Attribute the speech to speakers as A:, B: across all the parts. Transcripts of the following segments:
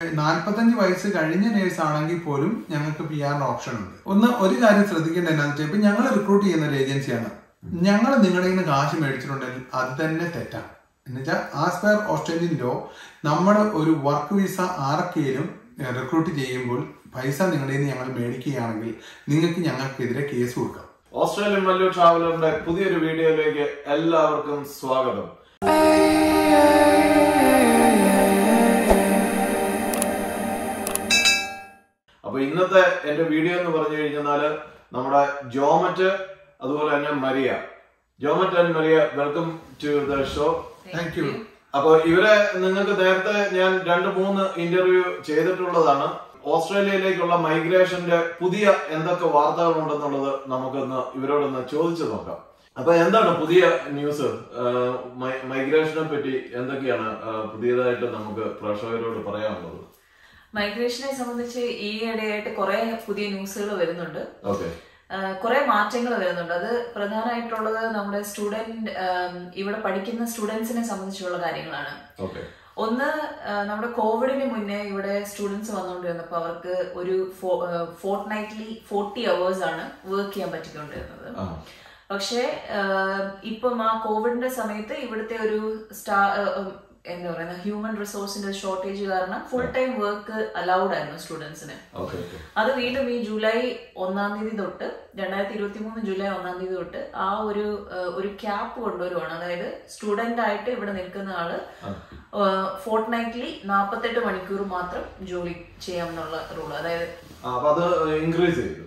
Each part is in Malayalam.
A: നാൽപ്പത്തഞ്ച് വയസ്സ് കഴിഞ്ഞ നേഴ്സ് ആണെങ്കിൽ പോലും ഞങ്ങൾക്ക് പി ആറിന് ഓപ്ഷൻ ഉണ്ട്. ഒന്ന് ഒരു കാര്യം ശ്രദ്ധിക്കേണ്ട എന്താണെന്ന് വെച്ചാൽ ഇപ്പൊ ഞങ്ങൾ റിക്രൂട്ട് ചെയ്യുന്ന ഒരു ഏജൻസിയാണ് ഞങ്ങൾ നിങ്ങളുടെ നിന്ന് കാശ് മേടിച്ചിട്ടുണ്ടെങ്കിൽ അത് തന്നെ തെറ്റാണ് എന്നുവെച്ചാൽ ആസ് പെർ ഓസ്ട്രേലിയൻ ലോ നമ്മുടെ ഒരു വർക്ക് വിസ ആർക്കെങ്കിലും റിക്രൂട്ട് ചെയ്യുമ്പോൾ പൈസ നിങ്ങളുടെ നിന്ന് ഞങ്ങൾ മേടിക്കുകയാണെങ്കിൽ നിങ്ങൾക്ക് ഞങ്ങൾക്കെതിരെ കേസ് കൊടുക്കാം.
B: ഓസ്ട്രേലിയൻ മല്ലു ട്രാവലറിന്റെ പുതിയൊരു വീഡിയോയിലേക്ക് എല്ലാവർക്കും സ്വാഗതം. അപ്പൊ ഇന്നത്തെ എന്റെ വീഡിയോ എന്ന് പറഞ്ഞു കഴിഞ്ഞാൽ നമ്മുടെ ജോമറ്റ് അതുപോലെ തന്നെ Maria. Jomet and Maria welcome to the show
A: thank you
B: അപ്പൊ ഇവരെ നിങ്ങൾക്ക് നേരത്തെ ഞാൻ രണ്ട് മൂന്ന് ഇന്റർവ്യൂ ചെയ്തിട്ടുള്ളതാണ്. ഓസ്ട്രേലിയയിലേക്കുള്ള മൈഗ്രേഷന്റെ പുതിയ എന്തൊക്കെ വാർത്തകളുണ്ടെന്നുള്ളത് നമുക്കൊന്ന് ഇവരോടൊന്ന് ചോദിച്ചു നോക്കാം. അപ്പൊ എന്താണ് പുതിയ ന്യൂസ് മൈഗ്രേഷനെ പറ്റി എന്തൊക്കെയാണ് പുതിയതായിട്ട് നമുക്ക് പ്രേക്ഷകരോട് പറയാനുള്ളത്?
C: മൈഗ്രേഷനെ സംബന്ധിച്ച് ഈ ഇടയായിട്ട് കുറെ പുതിയ ന്യൂസുകൾ വരുന്നുണ്ട്. കുറെ മാറ്റങ്ങൾ വരുന്നുണ്ട്. അത് പ്രധാനമായിട്ടുള്ളത് നമ്മുടെ സ്റ്റുഡന്റ് ഇവിടെ പഠിക്കുന്ന സ്റ്റുഡൻസിനെ സംബന്ധിച്ചുള്ള കാര്യങ്ങളാണ്. ഒന്ന് നമ്മുടെ കോവിഡിന് മുന്നേ ഇവിടെ സ്റ്റുഡൻസ് വന്നുകൊണ്ടിരുന്നപ്പോൾ അവർക്ക് ഒരു ഫോർട്ട് നൈറ്റ്ലി ഫോർട്ടി അവേഴ്സ് ആണ് വർക്ക് ചെയ്യാൻ പറ്റിക്കൊണ്ടിരുന്നത്. പക്ഷേ ഇപ്പം ആ കോവിഡിന്റെ സമയത്ത് ഇവിടുത്തെ ഒരു സ്റ്റാ എന്താ പറയുന്ന ഹ്യൂമൻ റിസോഴ്സിന്റെ ഷോർട്ടേജ് കാരണം ഫുൾ ടൈം വർക്ക് അലൗഡ് ആയിരുന്നു സ്റ്റുഡൻസിന് അത് വീണ്ടും ഈ ജൂലൈ ഒന്നാം തീയതി തൊട്ട് രണ്ടായിരത്തി ഇരുപത്തി മൂന്ന് ജൂലൈ ഒന്നാം തീയതി തൊട്ട് ആ ഒരു ഒരു ക്യാപ്പ് കൊണ്ടുവരുവാണ്. അതായത് സ്റ്റുഡന്റ് ആയിട്ട് ഇവിടെ നിൽക്കുന്ന ആൾ ഫോർട്ട് നൈറ്റ്ലി നാൽപ്പത്തെട്ട് മണിക്കൂർ മാത്രം ജോലി ചെയ്യാം എന്നുള്ള റൂൾ അതായത്
B: ഇൻക്രീസ് ചെയ്തു.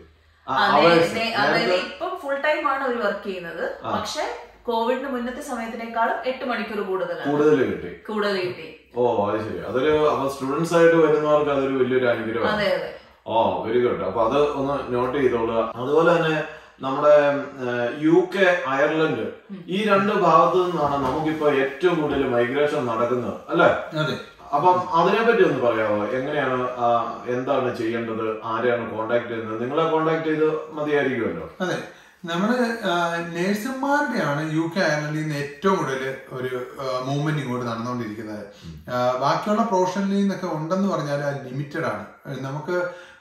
C: അതായത് ഇപ്പം ഫുൾ ടൈം ആണ് അവർ വർക്ക് ചെയ്യുന്നത്. പക്ഷെ കോവിഡിന് മുന്നത്തെ സമയത്തിനേക്കാളും എട്ട് മണിക്കൂർ കൂടുതലാണ്
B: കൂടുതൽ കിട്ടി.
C: കൂടുതൽ കിട്ടി.
B: ഓ അത് ശരി. അതൊരു അപ്പൊ സ്റ്റുഡൻസ് ആയിട്ട് വരുന്നവർക്ക് അതൊരു വലിയൊരു അനുഗ്രഹമാണ്.
C: അതെ അതെ.
B: ഓ വെരി ഗുഡ് അപ്പൊ അത് ഒന്ന് നോട്ട് ചെയ്തോളുക അതുപോലെ തന്നെ നമ്മുടെ യു കെ അയർലൻഡ് ഈ രണ്ട് ഭാഗത്തു നിന്നാണ് നമുക്കിപ്പോ ഏറ്റവും കൂടുതൽ മൈഗ്രേഷൻ നടക്കുന്നത് അല്ലെ?
A: അതെ.
B: അപ്പം അതിനെപ്പറ്റി ഒന്ന് പറയാമോ എങ്ങനെയാണ് എന്താണ് ചെയ്യേണ്ടത്? ആരെയാണ് കോണ്ടാക്ട് ചെയ്യുന്നത്? നിങ്ങളെ കോണ്ടാക്ട് ചെയ്ത് മതിയായിരിക്കുമല്ലോ.
A: അതെ. നമ്മൾ നേഴ്സുമാരുടെയാണ് യു കെ അയർലൻഡിൽ നിന്ന് ഏറ്റവും കൂടുതൽ ഒരു മൂവ്മെന്റ് ഇങ്ങോട്ട് നടന്നുകൊണ്ടിരിക്കുന്നത് ബാക്കിയുള്ള പ്രൊഫഷനിൽ നിന്നൊക്കെ ഉണ്ടെന്ന് പറഞ്ഞാൽ അത് ലിമിറ്റഡ് ആണ്. നമുക്ക്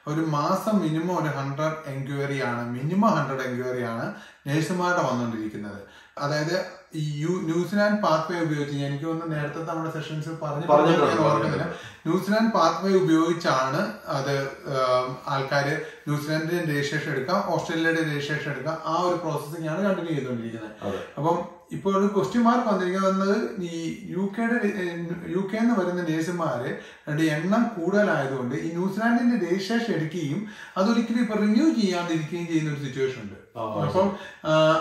A: ഒരു മാസം മിനിമം ഒരു ഹൺഡ്രഡ് എൻക്വയറി ആണ്. മിനിമം ഹൺഡ്രഡ് എൻക്വയറി ആണ് നേഴ്സുമാരുടെ വന്നുകൊണ്ടിരിക്കുന്നത് അതായത് ഈ ന്യൂസിലാൻഡ് പാത്വേ ഉപയോഗിച്ച് എനിക്ക് തോന്നുന്നു നേരത്തെ നമ്മുടെ സെഷൻസ് ഞാൻ ഓർക്കുന്നില്ല. ന്യൂസിലാൻഡ് പാത്വേ ഉപയോഗിച്ചാണ് അത് ആൾക്കാർ ന്യൂസിലാൻഡിന്റെ രജിസ്ട്രേഷൻ എടുക്കുക ഓസ്ട്രേലിയയുടെ രജിസ്ട്രേഷൻ എടുക്കുക ആ ഒരു പ്രോസസ്സിംഗ് ആണ് കണ്ടിന്യൂ ചെയ്തുകൊണ്ടിരിക്കുന്നത്. അപ്പം ഇപ്പോൾ ഒരു ക്വസ്റ്റ്യൻ മാർക്ക് വന്നിരിക്കുന്നത് ഈ യു കെയുടെ യു കെ എന്ന് വരുന്ന നേഴ്സുമാര് ടെ എണ്ണം കൂടുതലായതുകൊണ്ട് ഈ ന്യൂസിലാൻഡിന്റെ രജിസ്ട്രേഷൻ എടുക്കുകയും അതൊരിക്കലും ഇപ്പൊ റിന്യൂ ചെയ്യാതിരിക്കുകയും ചെയ്യുന്ന ഒരു സിറ്റുവേഷൻ ഉണ്ട്. അപ്പം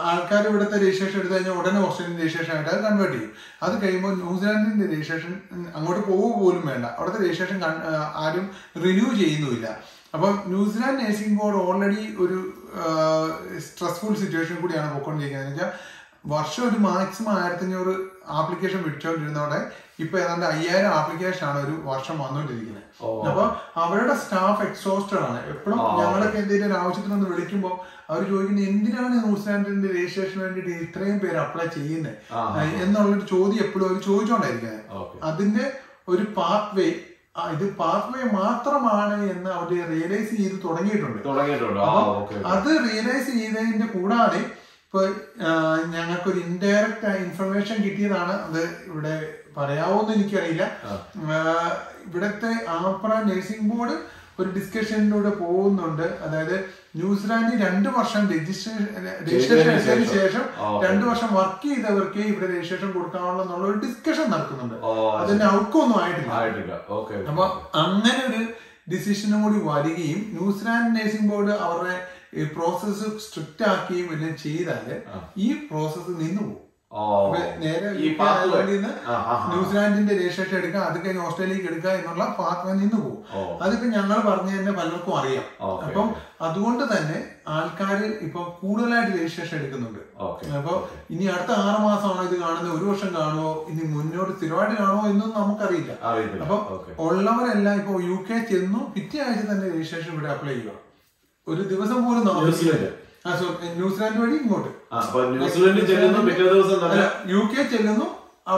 A: ആൾക്കാർ ഇവിടുത്തെ രജിസ്ട്രേഷൻ എടുത്തു കഴിഞ്ഞാൽ ഉടനെ ഓസ്ട്രേലിയൻ രജിസ്ട്രേഷൻ ആയിട്ട് അത് കൺവേർട്ട് ചെയ്യും. അത് കഴിയുമ്പോൾ ന്യൂസിലാൻഡിന്റെ രജിസ്ട്രേഷൻ അങ്ങോട്ട് പോവുക പോലും വേണ്ട. അവിടുത്തെ രജിസ്ട്രേഷൻ ആരും റിന്യൂ ചെയ്യുന്നുമില്ല. അപ്പം New Zealand nursing board already ഒരു സ്ട്രെസ്ഫുൾ സിറ്റുവേഷൻ കൂടിയാണ് പോയിക്കൊണ്ടിരിക്കുന്നത്. എന്ന് വെച്ചാൽ വർഷം ഒരു മാക്സിമം ആയിരത്തഞ്ഞൂറ് ആപ്ലിക്കേഷൻ വിളിച്ചുകൊണ്ടിരുന്നതോടെ ഇപ്പൊ ഏതാണ്ട് അയ്യായിരം ആപ്ലിക്കേഷൻ ആണ് ഒരു വർഷം വന്നുകൊണ്ടിരിക്കുന്നത്. അപ്പൊ അവരുടെ സ്റ്റാഫ് എക്സോസ്റ്റഡ് ആണ്. എപ്പോഴും. ഞങ്ങളൊക്കെ എന്തെങ്കിലും ഒരു ആവശ്യത്തിനൊന്ന് വിളിക്കുമ്പോൾ അവർ ചോദിക്കുന്നത് എന്തിനാണ് ന്യൂസിലാൻഡിന്റെ രജിസ്ട്രേഷൻ വേണ്ടിയിട്ട് ഇത്രയും പേര് അപ്ലൈ ചെയ്യുന്നത് എന്നുള്ളൊരു ചോദ്യം എപ്പോഴും അവർ
B: ചോദിച്ചോണ്ടായിരിക്കുന്നത്
A: അതിന്റെ ഒരു പാത്ത് വേ ഇത് പാത്വേ മാത്രമാണ് എന്ന് അവർ റിയലൈസ് ചെയ്ത് തുടങ്ങിയിട്ടുണ്ട്. അത് റിയലൈസ് ചെയ്തതിന്റെ കൂടാതെ ഇപ്പൊ ഞങ്ങൾക്കൊരു ഇൻഡയറക്റ്റ് ഇൻഫർമേഷൻ കിട്ടിയതാണ്. അത് ഇവിടെ പറയാവോന്ന് എനിക്കറിയില്ല. ഇവിടുത്തെ ആപ്ര നഴ്സിംഗ് ബോർഡ് ഒരു ഡിസ്കഷനിലൂടെ പോകുന്നുണ്ട്. അതായത് ന്യൂസിലാൻഡിൽ രണ്ട് വർഷം രജിസ്ട്രേഷൻ രജിസ്ട്രേഷൻ ശേഷം. രണ്ടു വർഷം വർക്ക് ചെയ്തവർക്ക് ഇവിടെ രജിസ്ട്രേഷൻ കൊടുക്കാനുള്ള എന്നുള്ള ഒരു ഡിസ്കഷൻ നടക്കുന്നുണ്ട്. അതിന്റെ ഔട്ട്കം ഒന്നും ആയിട്ടില്ല. അപ്പൊ അങ്ങനെ ഒരു ഡിസിഷനും കൂടി വരികയും ന്യൂസിലാൻഡ് നഴ്സിംഗ് ബോർഡ് അവരുടെ പ്രോസസ്സ് സ്ട്രിക്റ്റ് ആക്കുകയും എല്ലാം
B: ചെയ്താൽ
A: ഈ പ്രോസസ്സ് നിന്നു പോകും. നേരെ
B: ഈ.
A: ന്യൂസിലാൻഡിന്റെ രജിസ്ട്രേഷൻ എടുക്കുക അത് കഴിഞ്ഞ് ഓസ്ട്രേലിയക്ക് എടുക്കുക എന്നുള്ള പാത്രം നിന്ന് പോകും. അതിപ്പോ ഞങ്ങൾ പറഞ്ഞു തന്നെ പലർക്കും അറിയാം. അപ്പം അതുകൊണ്ട് തന്നെ ആൾക്കാർ ഇപ്പൊ കൂടുതലായിട്ട് രജിസ്ട്രേഷൻ എടുക്കുന്നുണ്ട്. അപ്പൊ ഇനി അടുത്ത ആറ് മാസമാണോ ഇത് കാണുന്നത്? ഒരു വർഷം കാണുമോ? ഇനി മുന്നോട്ട് സ്ഥിരമായിട്ട് കാണുമോ എന്നും നമുക്കറിയില്ല. അപ്പൊ ഉള്ളവരെല്ലാം ഇപ്പൊ യു കെ ചെന്നു പിറ്റേ ആഴ്ച തന്നെ രജിസ്ട്രേഷൻ ഇവിടെ അപ്ലൈ ചെയ്യുക ഒരു ദിവസം പോലും
B: ന്യൂസിലാൻഡ്.
A: ആ സോ ന്യൂസിലാൻഡ് വഴി ഇങ്ങോട്ട്.
B: ആ ന്യൂസിലൻഡിൽ ചെല്ലുന്നു പിറ്റേ ദിവസം
A: യു കെ ചെല്ലുന്നു.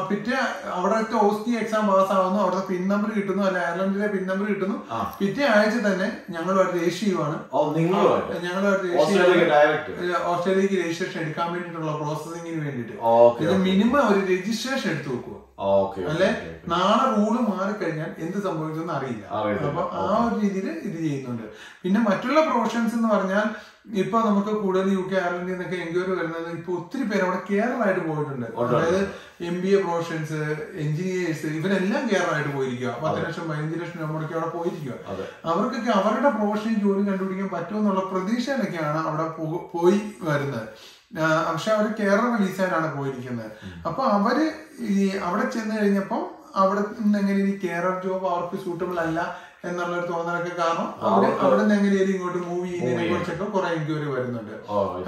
A: പിറ്റേ അവിടത്തെ ഓസ്റ്റി എക്സാം പാസ്സാവുന്നു. അവിടുത്തെ പിൻ നമ്പർ കിട്ടുന്നു. അല്ലെ അയർലൻഡിലെ പിൻ നമ്പർ കിട്ടുന്നു. പിറ്റേ ആഴ്ച തന്നെ ഞങ്ങളുമായിട്ട് രജിസ്റ്റർ ഞങ്ങളുമായിട്ട്
B: ഓസ്ട്രേലിയക്ക്
A: രജിസ്ട്രേഷൻ എടുക്കാൻ വേണ്ടിയിട്ടുള്ള പ്രോസസ്സിങ്ങിന് വേണ്ടിയിട്ട്. മിനിമം ഒരു രജിസ്ട്രേഷൻ എടുത്തു വെക്കുക അല്ലെ? നാളെ റൂൾ മാറിക്കഴിഞ്ഞാൽ എന്ത് സംഭവിക്കുമെന്ന് അറിയില്ല. അപ്പൊ ആ ഒരു രീതിയിൽ ഇത് ചെയ്യുന്നുണ്ട്. പിന്നെ മറ്റുള്ള പ്രൊഫഷൻസ് എന്ന് പറഞ്ഞാൽ ഇപ്പൊ നമുക്ക് കൂടുതൽ യു കെ അയർലൻഡിൽ നിന്നൊക്കെ എൻക്വയറി വരുന്നത് ഇപ്പൊ ഒത്തിരി പേര് അവിടെ കേരളമായിട്ട് പോയിട്ടുണ്ട്. അതായത് M B A professions engineers ഇവരെല്ലാം കേരളമായിട്ട് പോയിരിക്കുക. പത്ത് ലക്ഷം പതിനഞ്ച് ലക്ഷം രൂപയ്ക്ക് അവിടെ പോയിരിക്കുക. അവർക്കൊക്കെ അവരുടെ പ്രൊഫഷനിൽ ജോലി കണ്ടുപിടിക്കാൻ പറ്റുമെന്നുള്ള പ്രതീക്ഷയിലൊക്കെയാണ് അവിടെ പോയി വരുന്നത്. പക്ഷെ അവർ കേരള വിസയിലാണ് പോയിരിക്കുന്നത്. അപ്പൊ അവർ ഈ അവിടെ ചെന്ന് കഴിഞ്ഞപ്പം അവിടെ നിന്ന് എങ്ങനെ ഈ കേരള ജോബ് അവർക്ക് സൂട്ടബിൾ അല്ല എന്നുള്ള ഒരു തോന്നലൊക്കെ കാരണം
B: അവർ
A: അവിടെ നിന്ന് എങ്ങനെ ഇങ്ങോട്ട് മൂവ് ചെയ്യുന്നതിനെ. കുറിച്ചൊക്കെ കുറെ എൻക്വയറി വരുന്നുണ്ട്.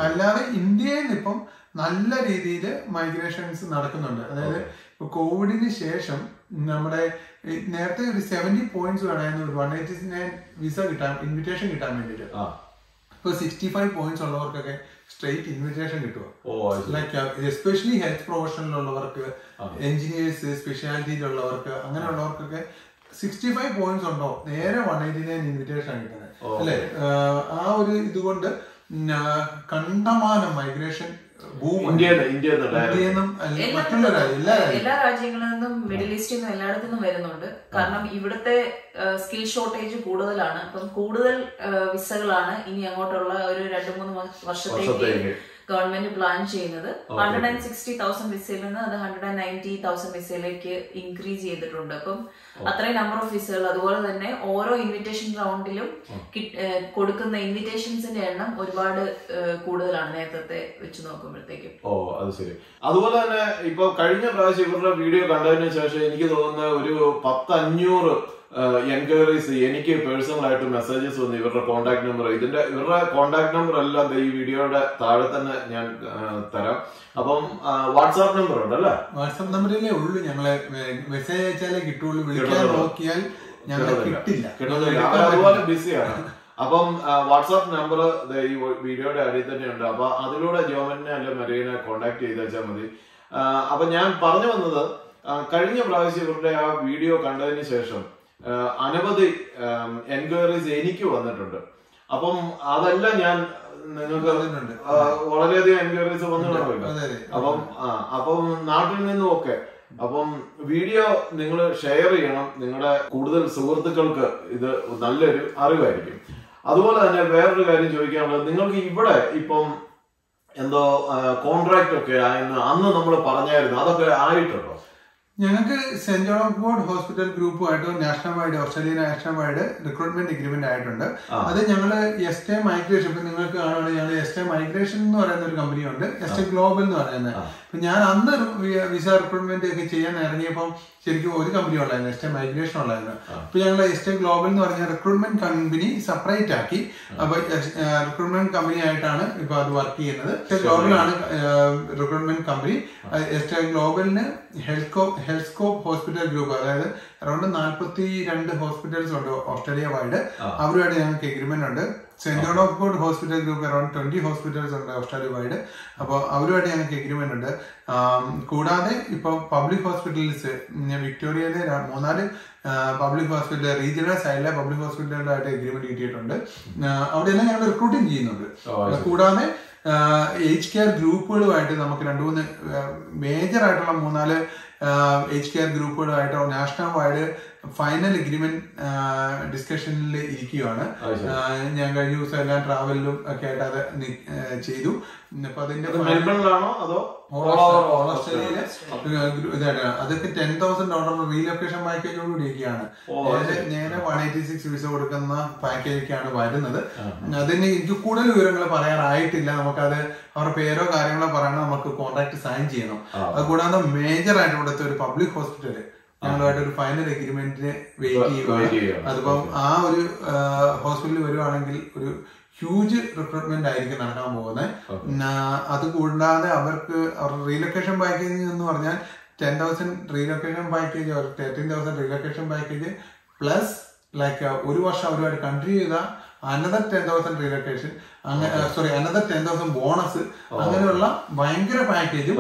A: അല്ലാതെ ഇന്ത്യയിൽ നിന്ന് ഇപ്പം നല്ല രീതിയിൽ മൈഗ്രേഷൻസ് നടക്കുന്നുണ്ട്. അതായത് ഇപ്പൊ കോവിഡിന് ശേഷം നമ്മുടെ നേരത്തെ ഒരു സെവന്റി പോയിന്റ്സ് വേണമായിരുന്നു. ഒരു വൺ എയ്റ്റി നയൻ വിസ കിട്ടാൻ ഇൻവിറ്റേഷൻ കിട്ടാൻ വേണ്ടിയിട്ട്.
B: ആ
A: ഇപ്പൊ സിക്സ്റ്റി ഫൈവ് പോയിന്റ്സ് ഉള്ളവർക്കൊക്കെ സ്ട്രെയിറ്റ് ഇൻവിറ്റേഷൻ കിട്ടുക എസ്പെഷ്യലി ഹെൽത്ത് പ്രൊഫഷനിലുള്ളവർക്ക് എഞ്ചിനീയേഴ്സ് സ്പെഷ്യാലിറ്റിയിലുള്ളവർക്ക് അങ്ങനെയുള്ളവർക്കൊക്കെ സിക്സ്റ്റി ഫൈവ് പോയിന്റ്സ് ഉണ്ടോ? നേരെ വൺ എയ്റ്റി നയൻ ഇൻവിറ്റേഷൻ കിട്ടുന്നത്. അല്ലെ ആ ഒരു ഇതുകൊണ്ട് കണ്ടമാനം മൈഗ്രേഷൻ
C: എല്ലാ- രാജ്യങ്ങളിൽ നിന്നും മിഡിൽ ഈസ്റ്റിൽ നിന്നും എല്ലായിടത്തു നിന്നും വരുന്നുണ്ട്. കാരണം ഇവിടുത്തെ സ്കിൽ ഷോർട്ടേജ് കൂടുതലാണ്. അപ്പം കൂടുതൽ വിസകളാണ് ഇനി അങ്ങോട്ടുള്ള ഒരു രണ്ടു മൂന്ന് വർഷത്തേക്ക്. ഗവൺമെന്റ് പ്ലാൻ ചെയ്യുന്നത്. ഹൺഡ്രഡ് ആൻഡ് സിക്സ്റ്റി തൗസൻഡ് വിസയിൽ നിന്ന് അത് ഹൺഡ്രഡ് ആൻഡ് നയന്റി തൗസൻഡ് വിസയിലേക്ക് ഇൻക്രീസ് ചെയ്തിട്ടുണ്ട്. അപ്പം അത്രയും നമ്പർ ഓഫ് വിസകൾ അതുപോലെ തന്നെ ഓരോ ഇൻവിറ്റേഷൻ റൗണ്ടിലും കൊടുക്കുന്ന ഇൻവിറ്റേഷൻസിന്റെ എണ്ണം ഒരുപാട് കൂടുതലാണ് നേരത്തെ വെച്ച് നോക്കുമ്പോഴത്തേക്കും.
B: ഓ അത് ശരി. അതുപോലെ തന്നെ ഇപ്പൊ കഴിഞ്ഞ പ്രാവശ്യം ഇവരുടെ വീഡിയോ കണ്ടതിന് ശേഷം എനിക്ക് തോന്നുന്ന ഒരു പത്ത് അഞ്ഞൂറ് എൻക്വയറീസ് എനിക്ക് പേഴ്സണൽ ആയിട്ട് മെസ്സേജസ് വന്നു. ഇവരുടെ കോൺടാക്ട് നമ്പർ ഇതിന്റെ ഇവരുടെ കോൺടാക്ട് നമ്പർ എല്ലാം ഈ വീഡിയോയുടെ താഴെ തന്നെ ഞാൻ തരാം. അപ്പം വാട്സാപ്പ് നമ്പർ ഉണ്ട് അല്ലേ
A: വാട്സാപ്പ് നമ്പറിലേ ഉള്ളൂ. ഞങ്ങളെ മെസ്സേജ് അയച്ചാലേ കിട്ടുള്ളൂ. വിളിക്കാൻ നോക്കിയാൽ ഞങ്ങളെ കിട്ടില്ല.
B: കിട്ടുന്നില്ല അതുപോലെ ബിസിയാണ് അപ്പം വാട്സാപ്പ് നമ്പർ ഈ വീഡിയോയുടെ അടിയിൽ തന്നെ ഉണ്ട്. അപ്പൊ അതിലൂടെ ജോമനെ അല്ലെ മരീനെ കോണ്ടാക്ട് ചെയ്ത് വെച്ചാൽ മതി. അപ്പൊ ഞാൻ പറഞ്ഞു വന്നത് കഴിഞ്ഞ പ്രാവശ്യം ഇവരുടെ ആ വീഡിയോ കണ്ടതിന് ശേഷം അനവധി എൻക്വയറീസ് എനിക്ക് വന്നിട്ടുണ്ട്. അപ്പം അതല്ല ഞാൻ നിങ്ങൾക്ക്. വളരെയധികം എൻക്വയറീസ് വന്നിട്ടുണ്ടല്ലോ അപ്പം അപ്പം നാട്ടിൽ നിന്നും ഒക്കെ അപ്പം വീഡിയോ നിങ്ങൾ ഷെയർ ചെയ്യണം. നിങ്ങളുടെ കൂടുതൽ സുഹൃത്തുക്കൾക്ക് ഇത് നല്ലൊരു അറിവായിരിക്കും. അതുപോലെ തന്നെ വേറൊരു കാര്യം ചോദിക്കാനുള്ളത് നിങ്ങൾക്ക് ഇവിടെ ഇപ്പം എന്തോ കോൺട്രാക്ട് ഒക്കെ ആയെന്ന് അന്ന് നമ്മൾ പറഞ്ഞായിരുന്നു. അതൊക്കെ ആയിട്ടുണ്ടോ?
A: ഞങ്ങൾക്ക് Saint John of God hospital ഗ്രൂപ്പുമായിട്ട് national wide Australia national wide recruitment agreement ആയിട്ടുണ്ട് അത് ഞങ്ങൾ എസ് ടെ മൈഗ്രേഷൻ ഇപ്പൊ നിങ്ങൾക്ക് കാണുകയാണെങ്കിൽ ഞങ്ങൾ ടെ മൈഗ്രേഷൻ എന്ന് പറയുന്ന ഒരു കമ്പനി ഉണ്ട്. ടെ ഗ്ലോബൽ എന്ന് പറയുന്നത്. അപ്പൊ ഞാൻ അന്ന് വിസ റിക്രൂട്ട്മെന്റ് ഒക്കെ ചെയ്യാൻ ഇറങ്ങിയപ്പോൾ ശരിക്കും ഒരു കമ്പനി ഉള്ളായിരുന്നു ടെ മൈഗ്രേഷൻ ഉള്ളായിരുന്നു. അപ്പൊ ഞങ്ങൾ എസ് ടെ ഗ്ലോബൽ എന്ന് പറഞ്ഞ റിക്രൂട്ട്മെന്റ് കമ്പനി സെപ്പറേറ്റ് ആക്കി. അപ്പൊ റിക്രൂട്ട്മെന്റ് കമ്പനി ആയിട്ടാണ് ഇപ്പൊ അത് വർക്ക് ചെയ്യുന്നത്. ഗ്ലോബൽ ആണ് റിക്രൂട്ട്മെന്റ് കമ്പനി എസ് ടെ ഗ്ലോബലിന് health health scope hospital group അതായത് അറൌണ്ട് നാൽപ്പത്തി രണ്ട് ഹോസ്പിറ്റൽസ് ഉണ്ട് ഓസ്ട്രേലിയ വൈഡ് അവരുമായിട്ട് ഞങ്ങൾക്ക് എഗ്രിമെന്റ് ഉണ്ട്. Saint John of God hospital group around twenty hospitals ഉണ്ട് ഓസ്ട്രേലിയ വൈഡ് അപ്പോൾ അവരുമായിട്ട് ഞങ്ങൾക്ക് എഗ്രിമെന്റ് ഉണ്ട്. കൂടാതെ ഇപ്പോൾ പബ്ലിക് ഹോസ്പിറ്റൽസ് വിക്ടോറിയയിലെ മൂന്നാൽ പബ്ലിക് ഹോസ്പിറ്റൽ റീജിയണൽ സൈഡിലെ പബ്ലിക് ഹോസ്പിറ്റലുകളായിട്ട് എഗ്രിമെന്റ് കിട്ടിയിട്ടുണ്ട്. അവിടെ അവിടെയെല്ലാം ഞങ്ങൾ റിക്രൂട്ടിങ് ചെയ്യുന്നുണ്ട്. കൂടാതെ ഏജ് കെയർ ഗ്രൂപ്പുകളുമായിട്ട് നമുക്ക് രണ്ട് മൂന്ന് മേജർ ആയിട്ടുള്ള മൂന്നാൽ ഏജ് കെയർ ഗ്രൂപ്പുകളുമായിട്ട് നാഷണൽ വൈഡ് ഫൈനൽ എഗ്രിമെന്റ് ഡിസ്കഷനിൽ ഇരിക്കുകയാണ്. ഞാൻ കഴിഞ്ഞ ദിവസം എല്ലാം ട്രാവലിലും ഒക്കെ ആയിട്ട് അത് ചെയ്തു. അപ്പൊ അതിന്റെ
B: അത് മെൽബണിലാണോ
A: അതൊക്കെ ടെൻ തൗസൻഡ് ഡോളർ റീലൊക്കേഷൻ പാക്കേജോട് കൂടിയൊക്കെയാണ് നേരെ വൺ എയ്റ്റി സിക്സ് വിസ കൊടുക്കുന്ന പാക്കേജൊക്കെയാണ് വരുന്നത്. അതിന് എനിക്ക് കൂടുതൽ വിവരങ്ങൾ പറയാറായിട്ടില്ല. നമുക്കത് അവരുടെ പേരോ കാര്യങ്ങളോ പറയണം നമുക്ക് കോൺട്രാക്ട് സൈൻ ചെയ്യണം.
B: അതുകൂടാതെ
A: അത് കൂടാതെ മേജർ ആയിട്ട് ഇവിടുത്തെ ഒരു പബ്ലിക് ഹോസ്പിറ്റൽ ഞങ്ങളുമായിട്ട് ഒരു ഫൈനൽ എഗ്രിമെന്റിന് വെയിറ്റ് ചെയ്യുക.
B: ചെയ്യുകയാണ്.
A: അതിപ്പം ആ ഒരു ഹോസ്പിറ്റലിൽ വരുവാണെങ്കിൽ ഒരു ഹ്യൂജ് റിക്രൂട്ട്മെന്റ് ആയിരിക്കും നടക്കാൻ പോകുന്നത്. അത് കൂടാതെ അവർക്ക് അവരുടെ റീലൊക്കേഷൻ പാക്കേജ് എന്ന് പറഞ്ഞാൽ ten thousand relocation package thirteen thousand relocation package plus like ഒരു വർഷം അവരുമായിട്ട് കണ്ടിന്യൂ ചെയ്ത അനദർ ടെൻ തൗസൻഡ് റീലൊക്കേഷൻ അങ്ങനെ sorry another ten thousand bonus അങ്ങനെയുള്ള ഭയങ്കര പാക്കേജും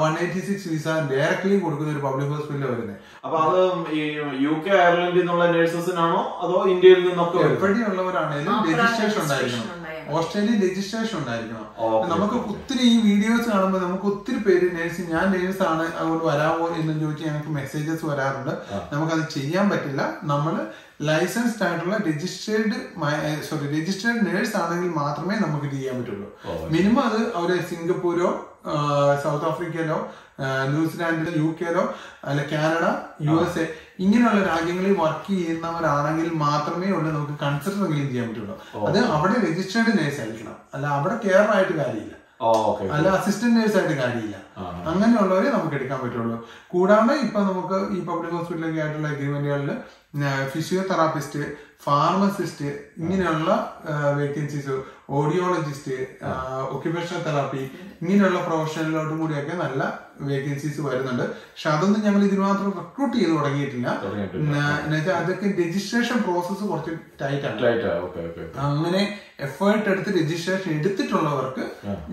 A: one eighty six visa directly കൊടുക്കുന്ന ഒരു പബ്ലിക് ഹോസ്പിറ്റലിൽ വരുന്നത്
B: അപ്പൊ അത് ഈ യു കെ അയർലൻഡിൽ നിന്നുള്ള നഴ്സസിനാണോ അതോ ഇന്ത്യയിൽ നിന്നൊക്കെ എവിടെയുള്ളവരാണെങ്കിലും
A: എവിടെയുള്ളവരാണേലും രജിസ്ട്രേഷൻ ഉണ്ടായിരിക്കണം. ഓസ്ട്രേലിയൻ രജിസ്ട്രേഷൻ ഉണ്ടായിരിക്കണം. നമുക്ക്. ഒത്തിരി ഈ വീഡിയോസ് കാണുമ്പോൾ നമുക്ക് ഒത്തിരി പേര് നേഴ്സ് ഞാൻ നേഴ്സ് ആണ് അതുകൊണ്ട് വരാമോ എന്ന് ചോദിച്ച് ഞങ്ങൾക്ക് മെസ്സേജസ് വരാറുണ്ട്. നമുക്കത് ചെയ്യാൻ പറ്റില്ല. നമ്മൾ ലൈസൻസ്ഡ് ആയിട്ടുള്ള രജിസ്റ്റേർഡ് സോറി രജിസ്റ്റേർഡ് നേഴ്സ് ആണെങ്കിൽ മാത്രമേ നമുക്ക് ഇത് ചെയ്യാൻ പറ്റുള്ളൂ. മിനിമം അത് അവർ സിംഗപ്പൂരോ സൗത്ത് ആഫ്രിക്കയിലോ ന്യൂസിലാൻഡിലോ യു കെയിലോ അല്ലെ കാനഡ യു എസ് എ ഇങ്ങനെയുള്ള രാജ്യങ്ങളിൽ വർക്ക് ചെയ്യുന്നവരാണെങ്കിൽ മാത്രമേ ഉള്ളൂ നമുക്ക് കൺസിഡർ എങ്കിലും ചെയ്യാൻ പറ്റുള്ളൂ. അത് അവിടെ രജിസ്റ്റേർഡ് നേഴ്സ് ആയിരിക്കണം. അല്ല അവിടെ കെയർ ആയിട്ട് കാര്യമില്ല. അല്ല അസിസ്റ്റന്റ് നേഴ്സ് ആയിട്ട് കാര്യമില്ല. അങ്ങനെയുള്ളവരെ നമുക്ക് എടുക്കാൻ പറ്റുള്ളൂ. കൂടാതെ ഇപ്പൊ നമുക്ക് ഈ പബ്ലിക് ഹോസ്പിറ്റലൊക്കെ ആയിട്ടുള്ള അഗ്രിമെന്റുകളിൽ ഫിസിയോതെറാപ്പിസ്റ്റ് ഫാർമസിസ്റ്റ് ഇങ്ങനെയുള്ള വേക്കൻസീസ് ഓഡിയോളജിസ്റ്റ് ഒക്യുപേഷണൽ തെറാപ്പി ഇങ്ങനെയുള്ള പ്രൊഫഷനിലോട്ടും കൂടിയൊക്കെ നല്ല വേക്കൻസീസ് വരുന്നുണ്ട്. പക്ഷെ അതൊന്നും ഞങ്ങൾ ഇതിന് മാത്രം റിക്രൂട്ട് ചെയ്ത് തുടങ്ങിയിട്ടില്ല. എന്നുവെച്ചാൽ അതൊക്കെ രജിസ്ട്രേഷൻ പ്രോസസ്സ് കുറച്ച് ടൈറ്റ് ആണ്.
B: റൈറ്റ് ഓക്കെ ഓക്കെ
A: അങ്ങനെ എഫേർട്ട് എടുത്ത് രജിസ്ട്രേഷൻ എടുത്തിട്ടുള്ളവർക്ക്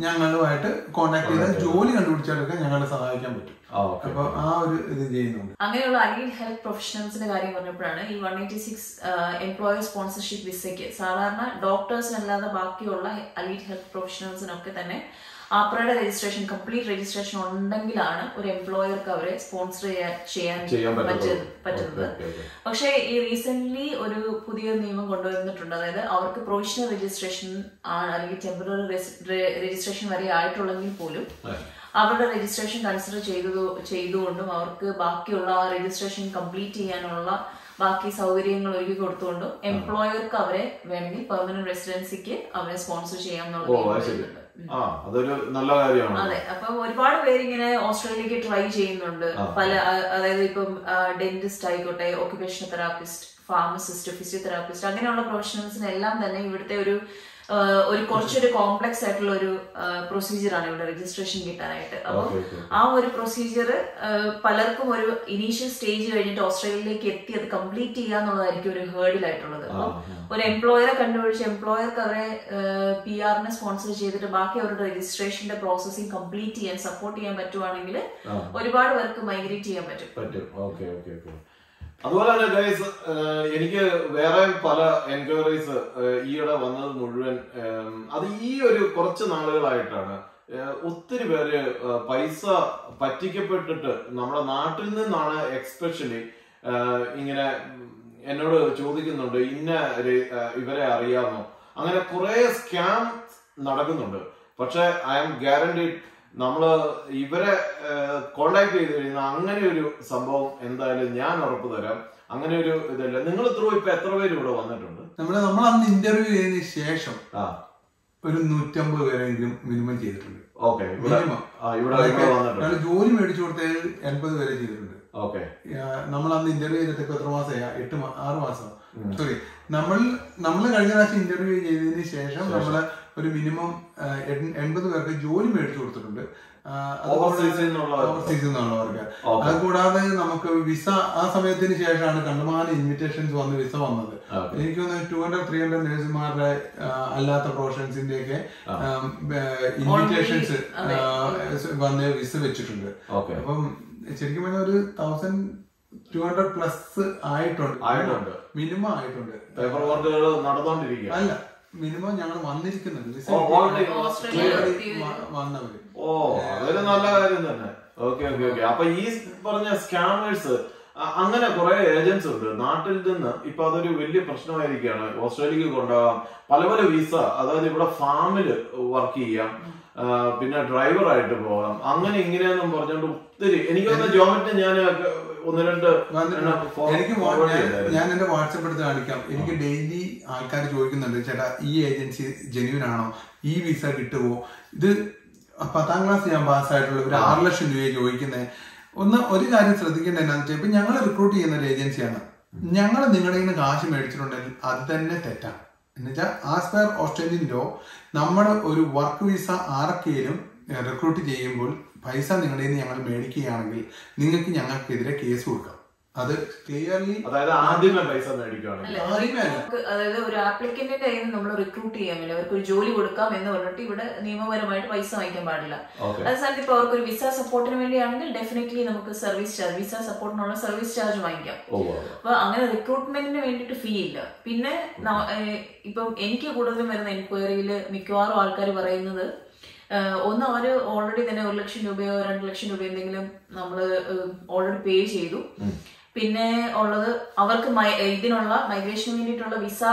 A: ഞങ്ങളുമായിട്ട് കോൺടാക്ട് ചെയ്താൽ ജോലി കണ്ടുപിടിച്ചെടുക്കാൻ ഞങ്ങളെ സഹായിക്കാൻ പറ്റും.
B: ആ
A: അപ്പൊ ആ ഒരു ഇത് ചെയ്യുന്നുണ്ട്.
C: അങ്ങനെയുള്ള അലീഡ് ഹെൽത്ത് പ്രൊഫഷണൽസിന്റെ കാര്യം പറഞ്ഞപ്പോഴാണ് ഈ one eighty six employer sponsorship വിസയ്ക്ക് സാധാരണ ഡോക്ടേഴ്സിനല്ലാതെ ബാക്കിയുള്ള അലീഡ് ഹെൽത്ത് പ്രൊഫഷണൽസിനൊക്കെ തന്നെ ആപ്രയുടെ രജിസ്ട്രേഷൻ കംപ്ലീറ്റ് രജിസ്ട്രേഷൻ ഉണ്ടെങ്കിലാണ് ഒരു എംപ്ലോയർക്ക് അവരെ സ്പോൺസർ ചെയ്യാൻ
B: ചെയ്യാൻ
C: പറ്റുന്നത്. പക്ഷേ ഈ റീസെന്റ് ഒരു പുതിയ നിയമം കൊണ്ടുവന്നിട്ടുണ്ട്. അതായത് അവർക്ക് പ്രൊവിഷണൽ രജിസ്ട്രേഷൻ ആണ് അല്ലെങ്കിൽ ടെമ്പററി രജിസ്ട്രേഷൻ വരെ ആയിട്ടുള്ളെങ്കിൽ പോലും അവരുടെ രജിസ്ട്രേഷൻ കൺസിഡർ ചെയ്തു ചെയ്തുകൊണ്ടും അവർക്ക് ബാക്കിയുള്ള രജിസ്ട്രേഷൻ കംപ്ലീറ്റ് ചെയ്യാനുള്ള ബാക്കി സൗകര്യങ്ങൾ ഒരുക്കി കൊടുത്തുകൊണ്ട് എംപ്ലോയർക്ക് അവരെ വേണ്ടി പെർമനന്റ് റെസിഡൻസിക്ക് അവരെ സ്പോൺസർ ചെയ്യാം
B: അതൊരു നല്ല കാര്യമാണ്.
C: അതെ അപ്പം ഒരുപാട് പേര് ഇങ്ങനെ ഓസ്ട്രേലിയക്ക് ട്രൈ ചെയ്യുന്നുണ്ട് പല അതായത് ഇപ്പം ഡെന്റിസ്റ്റ് ആയിക്കോട്ടെ ഓക്യുപേഷണൽ തെറാപ്പിസ്റ്റ് ഫാർമസിസ്റ്റ് ഫിസിയോതെറാപ്പിസ്റ്റ് അങ്ങനെയുള്ള പ്രൊഫഷണൽസിനെല്ലാം തന്നെ ഇവിടുത്തെ ഒരു ഒരു കുറച്ചൊരു കോംപ്ലക്സ് ആയിട്ടുള്ള ഒരു പ്രൊസീജിയർ ആണ് ഇവിടെ രജിസ്ട്രേഷൻ കിട്ടാനായിട്ട്. അപ്പം
B: ഓക്കെ ഓക്കെ
C: ആ ഒരു പ്രൊസീജിയർ പലർക്കും ഒരു ഇനീഷ്യൽ സ്റ്റേജ് കഴിഞ്ഞിട്ട് ഓസ്ട്രേലിയയിലേക്ക് എത്തി അത് കംപ്ലീറ്റ് ചെയ്യുക എന്നുള്ളതായിരിക്കും ഒരു ഹേർഡിലായിട്ടുള്ളത്
B: ആ,
C: അപ്പം ഒരു എംപ്ലോയറെ കണ്ടുപിടിച്ച് എംപ്ലോയർക്ക് അവരെ പി ആറിനെ സ്പോൺസർ ചെയ്തിട്ട് ബാക്കി അവരുടെ രജിസ്ട്രേഷന്റെ പ്രോസസ്സിംഗ് കംപ്ലീറ്റ് ചെയ്യാൻ സപ്പോർട്ട് ചെയ്യാൻ പറ്റുവാണെങ്കിൽ. ഒരുപാട് പേർക്ക് മൈഗ്രേറ്റ് ചെയ്യാൻ പറ്റും.
B: അതുപോലെ തന്നെ ഗൈസ് എനിക്ക് വേറെ പല എൻക്വയറീസ് ഈയിടെ വന്നത് മുഴുവൻ അത് ഈ ഒരു കുറച്ച് നാളുകളായിട്ടാണ്. ഒത്തിരി പേര് പൈസ പറ്റിക്കപ്പെട്ടിട്ട് നമ്മുടെ നാട്ടിൽ നിന്നാണ് എക്സ്പെഷ്യലി ഇങ്ങനെ എന്നോട് ചോദിക്കുന്നുണ്ട് ഇന്ന ഇവരെ അറിയാമോ? അങ്ങനെ കുറെ സ്കാം നടക്കുന്നുണ്ട്. പക്ഷെ ഐ ആം ഗ്യാരണ്ടീഡ് നമ്മൾ ഇവരെ കോണ്ടാക്ട് ചെയ്ത് കഴിഞ്ഞാൽ അങ്ങനെ ഒരു സംഭവം എന്തായാലും ഞാൻ ഉറപ്പ് തരാം. അങ്ങനെ ഒരു ഇതല്ല. നിങ്ങൾ ത്രൂ ഇപ്പൊ എത്ര പേര് ഇവിടെ വന്നിട്ടുണ്ട്?
A: നമ്മൾ നമ്മൾ അന്ന് ഇന്റർവ്യൂ ചെയ്തതിന് ശേഷം
B: ആ.
A: ഒരു നൂറ്റമ്പത് പേരെങ്കിലും മിനിമം ചെയ്തിട്ടുണ്ട്.
B: ഓക്കെ
A: ജോലി മേടിച്ചു കൊടുത്തതിൽ എൺപത് പേരെ ചെയ്തിട്ടുണ്ട്.
B: ഓക്കെ
A: നമ്മൾ അന്ന് ഇന്റർവ്യൂ ചെയ്തിട്ട് എത്ര മാസം എട്ട് ആറ് മാസം. സോറി നമ്മൾ നമ്മൾ കഴിഞ്ഞ പ്രാവശ്യം ഇന്റർവ്യൂ ചെയ്തതിന് ശേഷം. നമ്മൾ ഒരു മിനിമം എൺപത് പേർക്ക് ജോലി മേടിച്ചു കൊടുത്തിട്ടുണ്ട്. അതുകൂടാതെ- അത് കൂടാതെ നമുക്ക് വിസ ആ സമയത്തിന് ശേഷമാണ് കണ്ടമാനം ഇൻവിറ്റേഷൻസ് വന്ന് വിസ വന്നത്. എനിക്ക് തോന്നുന്നു ടു ഹൺഡ്രഡ് ത്രീ ഹൺഡ്രഡ് നേഴ്സുമാരുടെ അല്ലാത്ത പ്രൊഫഷൻസിന്റെ ഒക്കെ ഇൻവിറ്റേഷൻസ് വന്ന് വിസ വെച്ചിട്ടുണ്ട്. അപ്പം ശരിക്കും പറഞ്ഞാൽ ഒരു തൗസൻഡ് ടു ഹൺഡ്രഡ് പ്ലസ് ആയിട്ടുണ്ട്.
B: ആയിട്ടുണ്ട്.
A: മിനിമം ആയിട്ടുണ്ട്.
B: പേപ്പർ വർക്കുകൾ നടന്നുകൊണ്ടിരിക്കുക
A: അല്ല. മിനിമം ഞങ്ങൾ വന്നിരിക്കുന്നുണ്ട്.
B: ഓ,
A: വന്നവര്.
B: അതൊരു നല്ല കാര്യം തന്നെ. Okay okay okay. അപ്പൊ ഈ പറഞ്ഞ സ്കാമേഴ്സ് അങ്ങനെ കുറെ ഏജൻസ് ഉണ്ട്. നാട്ടിൽ നിന്ന് ഇപ്പൊ അതൊരു വലിയ പ്രശ്നമായിരിക്കുകയാണ്. ഓസ്ട്രേലിയക്ക് കൊണ്ടുപോകാം. പല പല വിസ അതായത് ഇവിടെ ഫാമിൽ വർക്ക് ചെയ്യാം. പിന്നെ പിന്നെ ഡ്രൈവറായിട്ട് പോകാം. അങ്ങനെ ഇങ്ങനെയെന്നും പറഞ്ഞുകൊണ്ട് ഒത്തിരി എനിക്ക് തോന്നുന്ന ജോമറ്റ് ഞാൻ ഒന്ന് രണ്ട്
A: എനിക്ക് ഞാൻ- എന്റെ വാട്സപ്പ് എടുത്ത് കാണിക്കാം. എനിക്ക് ഡെയിലി ആൾക്കാർ ചോദിക്കുന്നുണ്ട് ചേട്ടാ ഈ ഏജൻസി ജെന്യൂൻ ആണോ? ഈ വിസ കിട്ടുമോ ഇത് പത്താം ക്ലാസ് ഞാൻ പാസ്സായിട്ടുള്ള ഒരു ആറ് ലക്ഷം രൂപയെ ചോദിക്കുന്നത് ഒന്ന് ഒരു കാര്യം ശ്രദ്ധിക്കേണ്ട എന്താണെന്ന് വെച്ചാൽ ഇപ്പൊ ഞങ്ങൾ റിക്രൂട്ട് ചെയ്യുന്ന ഒരു ഏജൻസിയാണ്. ഞങ്ങൾ നിങ്ങളുടെ നിന്ന് കാശ് മേടിച്ചിട്ടുണ്ടെങ്കിൽ അത് തന്നെ തെറ്റാണ് എന്നുവെച്ചാൽ ആസ് പെർ ഓസ്ട്രേലിയൻ ലോ നമ്മൾ ഒരു വർക്ക് വിസ ആർക്കെങ്കിലും റിക്രൂട്ട് ചെയ്യുമ്പോൾ പൈസ നിങ്ങളുടെ നിന്ന് ഞങ്ങൾ മേടിക്കുകയാണെങ്കിൽ നിങ്ങൾക്ക് ഞങ്ങൾക്കെതിരെ കേസ് കൊടുക്കാം. അത് ക്ലിയർലി
B: അതായത് ആദ്യമേ പൈസ
C: അതായത് ഒരു ആപ്ലിക്കന്റിന്റെ കയ്യിൽ നിന്ന് നമ്മൾ റിക്രൂട്ട് ചെയ്യാൻ വേണ്ടി അവർക്ക് ഒരു ജോലി കൊടുക്കാം എന്ന് പറഞ്ഞിട്ട് ഇവിടെ നിയമപരമായിട്ട് പൈസ വാങ്ങിക്കാൻ പാടില്ല. അതേ സ്ഥാനത്ത് ഇപ്പൊ അവർക്ക് ഒരു വിസ സപ്പോർട്ടിന് വേണ്ടിയാണെങ്കിൽ ഡെഫിനറ്റ്ലി നമുക്ക് സർവീസ് ചാർജ് വിസ സപ്പോർട്ടിനുള്ള സർവീസ് ചാർജ് വാങ്ങിക്കാം. അപ്പൊ അങ്ങനെ റിക്രൂട്ട്മെന്റിന് വേണ്ടിട്ട് ഫീ ഇല്ല. പിന്നെ ഇപ്പം എനിക്ക് കൂടുതലും വരുന്ന എൻക്വയറിയിൽ മിക്കവാറും ആൾക്കാർ പറയുന്നത് ഒന്ന് അവർ ഓൾറെഡി തന്നെ ഒരു ലക്ഷം രൂപയോ രണ്ട് ലക്ഷം രൂപയോ എന്തെങ്കിലും നമ്മൾ ഓൾറെഡി പേ ചെയ്തു. പിന്നെ ഉള്ളത് അവർക്ക് ഇതിനുള്ള മൈഗ്രേഷന് വേണ്ടിയിട്ടുള്ള വിസ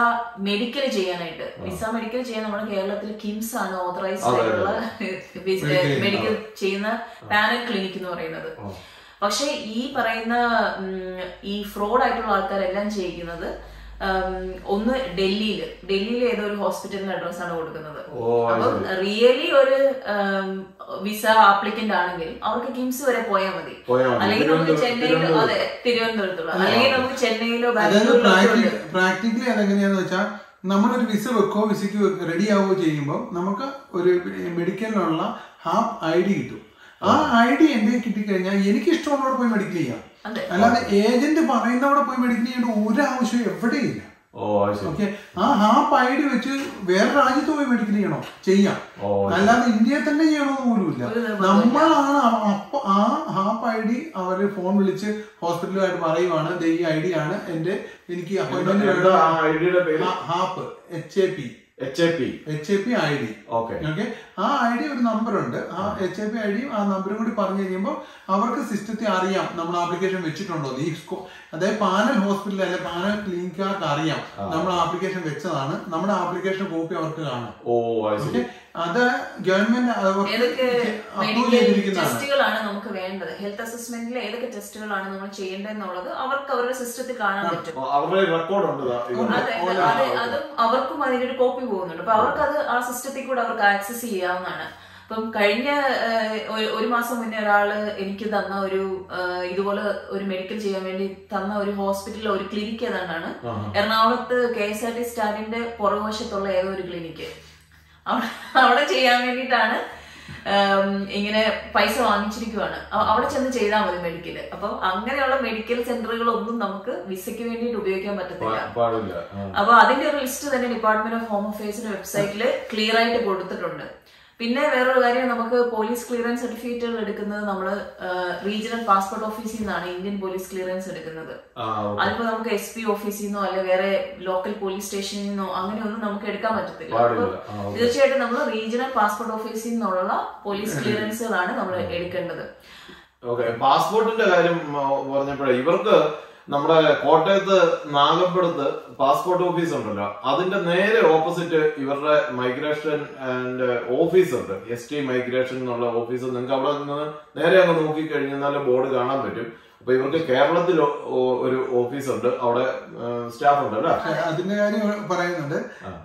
C: മെഡിക്കൽ ചെയ്യാനായിട്ട്. വിസ മെഡിക്കൽ ചെയ്യാൻ നമ്മുടെ കേരളത്തിൽ കിംസ് ആണ് ഓതറൈസ്ഡ്
B: അതെ,
C: ആയിട്ടുള്ള മെഡിക്കൽ ചെയ്യുന്ന പാനൽ ക്ലിനിക് എന്ന് പറയുന്നത്. പക്ഷേ ഈ പറയുന്ന ഈ ഫ്രോഡ് ആയിട്ടുള്ള ആൾക്കാരെല്ലാം ചെയ്യിക്കുന്നത് ഉം, ഒന്ന് ഡൽഹിയിൽ ഡൽഹിയിൽ ഏതോ ഒരു ഹോസ്പിറ്റലിന്റെ അഡ്രസ് ആണ് കൊടുക്കുന്നത്. അപ്പം റിയലി ഒരു വിസ ആപ്ലിക്കന്റ് ആണെങ്കിൽ അവർക്ക് കിംസ് വരെ പോയാൽ മതി. അല്ലെങ്കിൽ നമുക്ക് ചെന്നൈയിലോ അതെ തിരുവനന്തപുരത്തുള്ള. അല്ലെങ്കിൽ നമുക്ക് ചെന്നൈയിലോ ബാംഗ്ലൂരിലോ
A: പ്രാക്ടിക്കലി അതെങ്ങനെയാന്ന് വെച്ചാൽ നമ്മളൊരു വിസ വെക്കോ വിസയ്ക്ക് റെഡി ആവുകയോ ചെയ്യുമ്പോൾ നമുക്ക് ഒരു മെഡിക്കലിനുള്ള ഹാഫ് ഐ ഡി കിട്ടും. ആ ഐ ഡി എന്തെങ്കിലും കിട്ടിക്കഴിഞ്ഞാൽ എനിക്ക് ഇഷ്ടമുള്ളവർ പോയി മെഡിക്കൽ ചെയ്യാം. അല്ലാതെ ഏജന്റ് പറയുന്നവിടെ പോയി മെഡിക്കൽ ചെയ്യേണ്ട ഒരു ആവശ്യം എവിടെയില്ല. ഓക്കെ ആ ഹാഫ് ഐ വെച്ച് വേറെ രാജ്യത്ത് പോയി മെഡിക്കൽ ചെയ്യണോ? ചെയ്യാം. അല്ലാതെ ഇന്ത്യയിൽ തന്നെ ചെയ്യണമെന്ന് പോലുമില്ല. നമ്മളാണ് അപ്പൊ ആ ഹാപ്പ് ഐ ഡി അവർ ഫോൺ വിളിച്ച് ഹോസ്പിറ്റലുമായിട്ട് പറയുവാണ് ദേ ഈ ഐ ഡി ആണ് എന്റെ എനിക്ക് അപ്പോയിന്റ്മെന്റ്
B: ആ
A: HAP H A P
B: H A P
A: H A P I D
B: okay
A: okay ആ ഐ ഡി ഒരു നമ്പർ ഉണ്ട് ആ. എച്ച് എ പി ഐ ഡിയും ആ നമ്പറും കൂടി പറഞ്ഞു കഴിയുമ്പോൾ അവർക്ക് സിസ്റ്റത്തിൽ അറിയാം. നമ്മൾ ആപ്ലിക്കേഷൻ വെച്ചിട്ടുണ്ടോ? ഈ സ്കോ അതായത് പാനൽ ഹോസ്പിറ്റൽ അല്ലെ പാനൽ ക്ലിനിക്കാർക്ക് അറിയാം. നമ്മൾ ആപ്ലിക്കേഷൻ വെച്ചതാണ്. നമ്മുടെ ആപ്ലിക്കേഷൻ കോപ്പി അവർക്ക് കാണാം.
B: ഓ
A: ഓക്കെ അത് ഗവൺമെന്റ്
C: ഏതൊക്കെ ടെസ്റ്റുകളാണ് നമുക്ക് വേണ്ടത്? ഹെൽത്ത് അസസ്മെന്റിൽ ഏതൊക്കെ ടെസ്റ്റുകളാണ് നമ്മൾ ചെയ്യേണ്ടതെന്നുള്ളത് അവർക്ക് അവരുടെ സിസ്റ്റത്തിൽ കാണാൻ പറ്റും.
B: ഓ, അവരുടെ റെക്കോർഡ് ഉണ്ട് ദാ
C: അതെ അവർക്കും അതിനൊരു കോപ്പി പോകുന്നുണ്ട്. അപ്പൊ അവർക്ക് അത് ആ സിസ്റ്റത്തിൽ കൂടെ അവർക്ക് ആക്സസ് ചെയ്യാവുന്നതാണ്. ഇപ്പം കഴിഞ്ഞ ഒരു- ഒരു മാസം മുന്നേ ഒരാൾ എനിക്ക് തന്ന ഒരു ഇതുപോലെ ഒരു മെഡിക്കൽ ചെയ്യാൻ വേണ്ടി തന്ന ഒരു ഹോസ്പിറ്റലിലെ ഒരു ക്ലിനിക്ക് ഏതാണ്ടാണ്. എറണാകുളത്ത് കെ എസ് ആർ ടി സ്റ്റാൻഡിന്റെ പുറകുവശത്തുള്ള ഏതോ ഒരു ക്ലിനിക്ക് അവിടെ ചെയ്യാൻ വേണ്ടിയിട്ടാണ് ഇങ്ങനെ പൈസ വാങ്ങിച്ചിരിക്കുവാണ്. അവിടെ ചെന്ന് ചെയ്താൽ മതി മെഡിക്കൽ അപ്പൊ അങ്ങനെയുള്ള മെഡിക്കൽ സെന്ററുകളൊന്നും നമുക്ക് വിസയ്ക്ക് വേണ്ടിയിട്ട് ഉപയോഗിക്കാൻ പറ്റത്തില്ല. അപ്പൊ അതിന്റെ ഒരു ലിസ്റ്റ് തന്നെ ഡിപ്പാർട്ട്മെന്റ് ഓഫ് ഹോം അഫയേഴ്സിന്റെ വെബ്സൈറ്റിൽ ക്ലിയർ ആയിട്ട് കൊടുത്തിട്ടുണ്ട്. പിന്നെ വേറൊരു കാര്യം നമുക്ക് പോലീസ് ക്ലിയറൻസ് സർട്ടിഫിക്കറ്റുകൾ എടുക്കുന്നത് നമ്മൾ റീജിയണൽ പാസ്പോർട്ട് ഓഫീസിൽ നിന്നാണ് ഇന്ത്യൻ പോലീസ് ക്ലിയറൻസ് എടുക്കുന്നത്. അതിപ്പോ നമുക്ക് എസ് പി ഓഫീസിൽ നിന്നോ അല്ലെ വേറെ ലോക്കൽ പോലീസ് സ്റ്റേഷനിൽ നിന്നോ അങ്ങനെയൊന്നും നമുക്ക് എടുക്കാൻ പറ്റത്തില്ല. തീർച്ചയായിട്ടും നമ്മൾ റീജിയണൽ പാസ്പോർട്ട് ഓഫീസിൽ നിന്നുള്ള പോലീസ് ക്ലിയറൻസുകളാണ് നമ്മൾ എടുക്കേണ്ടത്.
B: ഓക്കെ. പാസ്പോർട്ടിന്റെ കാര്യം പറഞ്ഞപ്പോഴേ ഇവർക്ക് നമ്മുടെ കോട്ടയത്ത് നാഗപ്പുറത്ത് പാസ്പോർട്ട് ഓഫീസ് ഉണ്ടല്ലോ. അതിന്റെ നേരെ ഓപ്പോസിറ്റ് ഇവരുടെ മൈഗ്രേഷൻ ആൻഡ് ഓഫീസ് ഉണ്ട്. എസ് ടി മൈഗ്രേഷൻ എന്നുള്ള ഓഫീസ്. നിങ്ങൾക്ക് അവിടെ നിന്ന് നേരെ അങ്ങ് നോക്കി കഴിഞ്ഞാൽ ബോർഡ് കാണാൻ പറ്റും. അപ്പൊ ഇവർക്ക് കേരളത്തിൽ ഒരു ഓഫീസ് ഉണ്ട് അവിടെ സ്റ്റാഫ് ഉണ്ട്
A: അതിന്റെ കാര്യം പറയുന്നുണ്ട്.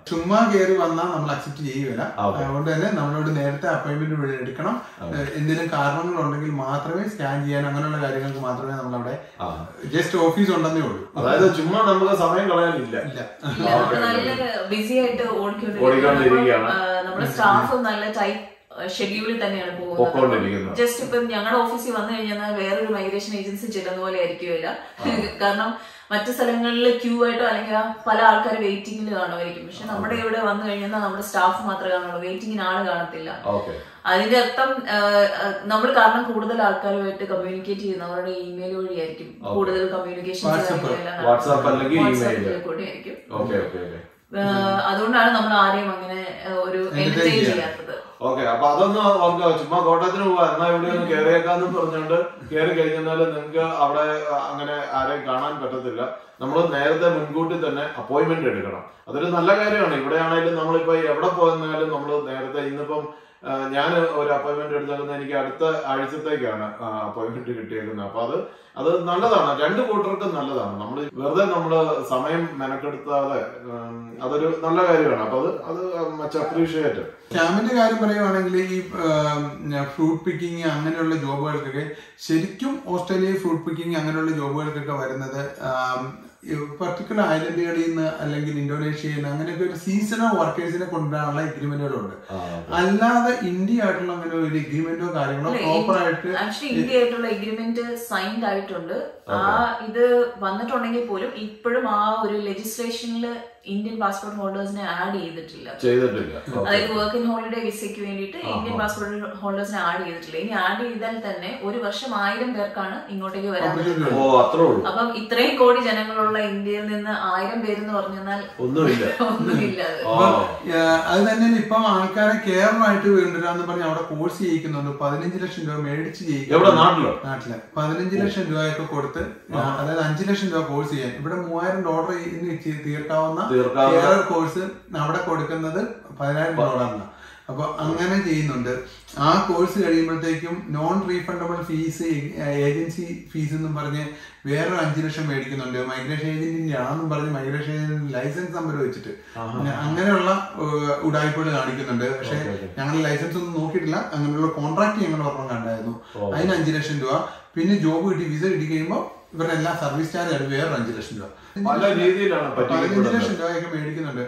A: ചുമ്മാ കയറി വന്നാൽ നമ്മൾ അക്സെപ്റ്റ് ചെയ്യുകയില്ല. അതുകൊണ്ട് തന്നെ നമ്മളോട് നേരത്തെ അപ്പോയിന്റ്മെന്റ് വഴി എടുക്കണം. എന്തെങ്കിലും കാരണങ്ങൾ ഉണ്ടെങ്കിൽ മാത്രമേ സ്കാൻ ചെയ്യാൻ അങ്ങനെയുള്ള കാര്യങ്ങൾക്ക് മാത്രമേ നമ്മൾ അവിടെ ജസ്റ്റ് ഓഫീസ് ഉണ്ടെന്നേ ഉള്ളൂ.
B: അതായത് ചുമ്മാ നമുക്ക് സമയം കളയാനില്ല.
C: ബിസി ആയിട്ട്.
B: ഓടിക്കൊണ്ടിരിക്കുകയാണ്.
C: നമ്മുടെ സ്റ്റാഫ് നല്ല ടൈറ്റ് ഷെഡ്യൂളിൽ തന്നെയാണ് പോകുന്നത്. ജസ്റ്റ് ഇപ്പം ഞങ്ങളുടെ ഓഫീസിൽ വന്നു കഴിഞ്ഞാൽ വേറൊരു മൈഗ്രേഷൻ ഏജൻസി ചെല്ലുന്ന പോലെ ആയിരിക്കുമല്ല കാരണം മറ്റു സ്ഥലങ്ങളിൽ ക്യൂ ആയിട്ടോ അല്ലെങ്കിൽ പല ആൾക്കാർ വെയിറ്റിംഗിൽ കാണുമായിരിക്കും. പക്ഷെ നമ്മുടെ ഇവിടെ വന്നു കഴിഞ്ഞാൽ നമ്മുടെ സ്റ്റാഫ് മാത്രമേ കാണുള്ളൂ. വെയിറ്റിംഗിന് ആൾ കാണത്തില്ല. അതിന്റെ അർത്ഥം നമ്മൾ കാരണം കൂടുതൽ ആൾക്കാരുമായിട്ട് കമ്മ്യൂണിക്കേറ്റ് ചെയ്യുന്നവരുടെ ഇമെയിൽ വഴിയായിരിക്കും കൂടുതൽ കമ്മ്യൂണിക്കേഷൻ കൂടെ ആയിരിക്കും അതുകൊണ്ടാണ് നമ്മൾ ആരെയും അങ്ങനെ ഒരു എന്റർടൈൻ. ചെയ്യാത്തത്.
B: ഓക്കെ അപ്പൊ അതൊന്ന് ഓർക്കുക ചുമ്മാ കോട്ടയത്തിന് പോവാ. എന്നാ ഇവിടെ ഒന്ന് കയറിയേക്കാന്ന് പറഞ്ഞുകൊണ്ട് കയറി കഴിഞ്ഞാൽ നിങ്ങൾക്ക് അവിടെ അങ്ങനെ ആരെയും കാണാൻ പറ്റത്തില്ല. നമ്മൾ നേരത്തെ മുൻകൂട്ടി തന്നെ അപ്പോയിന്റ്മെന്റ് എടുക്കണം. അതൊരു നല്ല കാര്യമാണ്. ഇവിടെ ആണെങ്കിലും നമ്മളിപ്പോ എവിടെ പോയെന്നാലും നമ്മൾ നേരത്തെ ഇന്നിപ്പം ഞാൻ ഒരു അപ്പോയിന്റ്മെന്റ് എടുത്തേക്കുന്നത് എനിക്ക് അടുത്ത ആഴ്ചത്തേക്കാണ് അപ്പോയിന്റ്മെന്റ് കിട്ടിയേക്കുന്നത്. അപ്പൊ അത് അത് നല്ലതാണ്. രണ്ട് കൂട്ടർക്കും നല്ലതാണ്. നമ്മൾ വെറുതെ നമ്മൾ സമയം മെനക്കെടുത്താതെ അതൊരു നല്ല കാര്യമാണ്. അപ്പൊ അത് അത് മച്ച് അപ്രീഷിയേറ്റ്
A: ക്യാമ്പിന്റെ കാര്യം പറയുകയാണെങ്കിൽ ഈ ഫ്രൂട്ട് പിക്കിംഗ് അങ്ങനെയുള്ള ജോബുകൾക്കൊക്കെ ശരിക്കും ഓസ്ട്രേലിയയിൽ ഫ്രൂട്ട് പിക്കിംഗ് അങ്ങനെയുള്ള ജോബുകൾക്കൊക്കെ വരുന്നത് പർട്ടിക്കുലർ ഐലൻഡുകളിൽ നിന്ന് അല്ലെങ്കിൽ ഇന്തോനേഷ്യയിൽ നിന്ന് അങ്ങനെയൊക്കെ ഒരു സീസണൽ വർക്കേഴ്സിനെ കൊണ്ടുവരാനുള്ള എഗ്രിമെന്റുകളുണ്ട് അല്ലാതെ ഇന്ത്യ ആയിട്ടുള്ള അങ്ങനെ ഒരു എഗ്രിമെന്റോ കാര്യങ്ങളോ പ്രോപ്പർ ആയിട്ട്
C: ആക്ച്വലി ഇന്ത്യ ആയിട്ടുള്ള എഗ്രിമെന്റ് സൈൻഡ് ആയിട്ടുണ്ട്. ആ ഇത് വന്നിട്ടുണ്ടെങ്കിൽ പോലും ഇപ്പോഴും ആ ഒരു ലെജിസ്ലേഷനിൽ ഇന്ത്യൻ പാസ്പോർട്ട് ഹോൾഡേഴ്സിനെ ആഡ് ചെയ്തിട്ടില്ല.
B: ചെയ്തിട്ടില്ല.
C: അതായത് വർക്ക് ഇൻ ഹോളിഡേ വിസയ്ക്ക് വേണ്ടിയിട്ട് ഇന്ത്യൻ പാസ്പോർട്ട് ഹോൾഡേഴ്സിനെ ആഡ് ചെയ്തിട്ടില്ല. ഇനി ആഡ് ചെയ്താൽ തന്നെ ഒരു വർഷം ആയിരം പേർക്കാണ് ഇങ്ങോട്ടേക്ക് വരാൻ
B: ഓ അത്രേ ഉള്ളൂ.
C: അപ്പം ഇത്രയും കോടി ജനങ്ങളുള്ള ഇന്ത്യയിൽ നിന്ന് ആയിരം പേരെന്ന് പറഞ്ഞാൽ
B: ഒന്നുമില്ല.
C: ഒന്നുമില്ല അത്.
A: തന്നെയാണ് ഇപ്പം ആൾക്കാരെ കേരളമായിട്ട് വീണ്ടുവരാന്ന് പറഞ്ഞ് അവിടെ കോഴ്സ് ചെയ്യിക്കുന്നുണ്ട്. പതിനഞ്ച് ലക്ഷം രൂപ മേടിച്ച് ചെയ്യിക്കും
B: നാട്ടിലോ?
A: നാട്ടിൽ. പതിനഞ്ച് ലക്ഷം രൂപയൊക്കെ കൊടുത്ത് അതായത് അഞ്ചു ലക്ഷം രൂപ കോഴ്സ് ചെയ്യാൻ. ഇവിടെ മൂവായിരം ഡോളർ ഇന്ന് തീർക്കാവുന്ന കേരള കോഴ്സ് അവിടെ കൊടുക്കുന്നത് പതിനായിരം ഡോളറാണ് അപ്പൊ അങ്ങനെ ചെയ്യുന്നുണ്ട്. ആ കോഴ്സ് കഴിയുമ്പോഴത്തേക്കും non refundable fee agency fee എന്നും പറഞ്ഞ് വേറൊരു അഞ്ചു ലക്ഷം മേടിക്കുന്നുണ്ട്. മൈഗ്രേഷൻ ഏജന്റിന്റെ ആണെന്നും പറഞ്ഞ് മൈഗ്രേഷൻ ഏജന്റ് ലൈസൻസ് നമ്പർ വെച്ചിട്ട്. അങ്ങനെയുള്ള ഉടായ്പകൾ കാണിക്കുന്നുണ്ട്. പക്ഷെ ഞങ്ങൾ ലൈസൻസ് ഒന്നും നോക്കിയിട്ടില്ല. അങ്ങനെയുള്ള കോൺട്രാക്ട് ഞങ്ങൾ ഒരെണ്ണം കണ്ടായിരുന്നു. അതിന് അഞ്ചു ലക്ഷം രൂപ. പിന്നെ ജോബ് കിട്ടി വിസ കിട്ടി കഴിയുമ്പോൾ ഇവരുടെ എല്ലാ സർവീസ് ചാർജ് ആയിട്ട് വേറൊരു അഞ്ചു ലക്ഷം രൂപ.
B: പല രീതിയിലാണ്
A: പതിനഞ്ച് ലക്ഷം രൂപയൊക്കെ മേടിക്കുന്നുണ്ട്.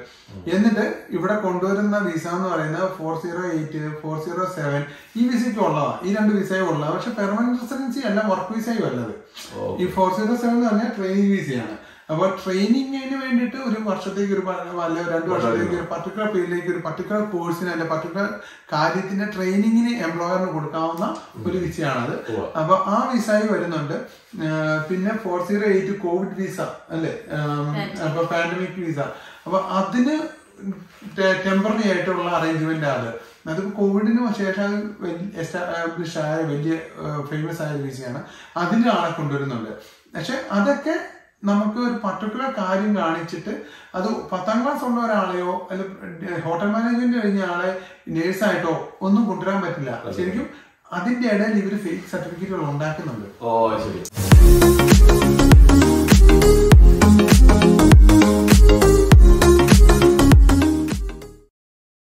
A: എന്നിട്ട് ഇവിടെ കൊണ്ടുവരുന്ന വിസ എന്ന് പറയുന്നത് four zero eight four zero seven ഈ വിസയ്ക്ക് ഉള്ളതാണ് ഈ രണ്ട് വിസയും ഉള്ളതാണ് പക്ഷെ പെർമനന്റ് റെസിഡൻസി അല്ല വർക്ക് വിസയും അല്ലത് ഈ ഫോർ സീറോ സെവൻ എന്ന് പറഞ്ഞാൽ ട്രെയിനിങ് വിസയാണ് അപ്പൊ ട്രെയിനിങ്ങിന് വേണ്ടിയിട്ട് ഒരു വർഷത്തേക്ക് ഒരു അല്ലെ രണ്ടു വർഷത്തേക്ക് ഒരു പർട്ടിക്കുലർ ഫീൽഡിലേക്ക് ഒരു പർട്ടിക്കുലർ കോഴ്സിന് അല്ലെ പർട്ടിക്കുലർ കാര്യത്തിന്റെ ട്രെയിനിങ്ങിന് എംപ്ലോയറിന് കൊടുക്കാവുന്ന ഒരു വിസയാണത്. അപ്പൊ ആ വിസായി വരുന്നുണ്ട്. പിന്നെ four zero eight covid visa അല്ലെ? അപ്പൊ പാൻഡമിക് വിസ അപ്പൊ അതിന് ടെമ്പററി ആയിട്ടുള്ള അറേഞ്ച്മെന്റ് ആണ് അതിപ്പോ കോവിഡിന് ശേഷം എസ്റ്റാബ്ലിഷ് ആയ വലിയ ഫേമസ് ആയ വിസയാണ്. അതിന് ആളെ കൊണ്ടുവരുന്നുണ്ട്. പക്ഷെ അതൊക്കെ നമുക്ക് ഒരു പർട്ടിക്കുലർ കാര്യം കാണിച്ചിട്ട് അത് പത്താം ക്ലാസ് ഉള്ള ഒരാളെയോ അല്ലെങ്കിൽ ഹോട്ടൽ മാനേജ്മെന്റ് കഴിഞ്ഞ ആളെ നേഴ്സായിട്ടോ ഒന്നും കൊണ്ടുവരാൻ പറ്റില്ല. ശരിക്കും അതിന്റെ ഇടയിൽ ഇവർ ഫേക്ക് സർട്ടിഫിക്കറ്റുകൾ ഉണ്ടാക്കുന്നുണ്ട്.
B: ഓ ശരി.